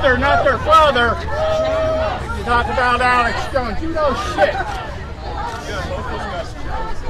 mother, not their father. You talk about Alex Jones. You know shit.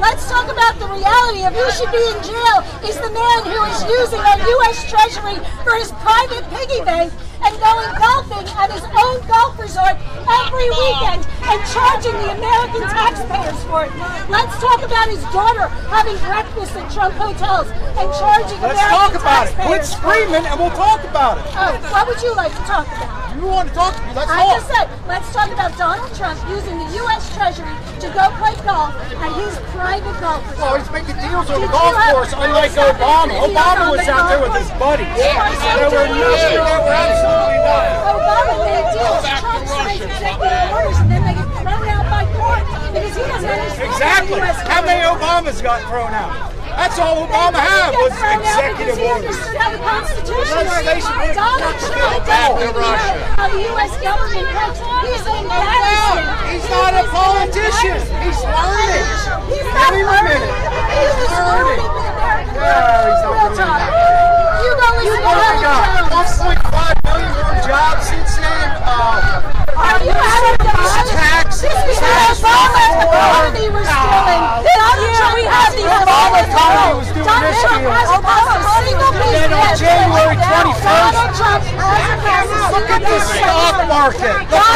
Let's talk about the reality of who should be in jail is the man who is using our U.S. Treasury for his private piggy bank and going golfing at his own golf resort every weekend and charging the American taxpayers for it. Let's talk about his daughter having breakfast at Trump hotels and charging Let's American talk about it. Quit taxpayers. screaming and we'll talk about it. Oh, what would you like to talk about? You want to talk to me? Let's I talk. just said, let's talk about Donald Trump using the U.S. Treasury to go play golf at his private golf resort. Well, he's making deals on the golf course, unlike Obama. Obama was out there with his buddies. Yeah, There were so nothing. did There were absolutely nothing. Obama made deals. Trump signs executive orders and then they get thrown out by court because he doesn't understand Exactly. the U.S. How many government. Obamas got thrown out? That's all Obama had was executive orders. understood how the Constitution Legislation Donald still Trump bad doesn't in even know Russia. how the U.S. government works. He's embarrassing. He's not a politician. He's learning. He's not a learning. minute. He's learning. learning with American No, he's not learning You go listen to we got? Alex Jones. 1.5 million more jobs since then. Uh, Are you out of the tax. This is the Donald Trump a Look at the stock market.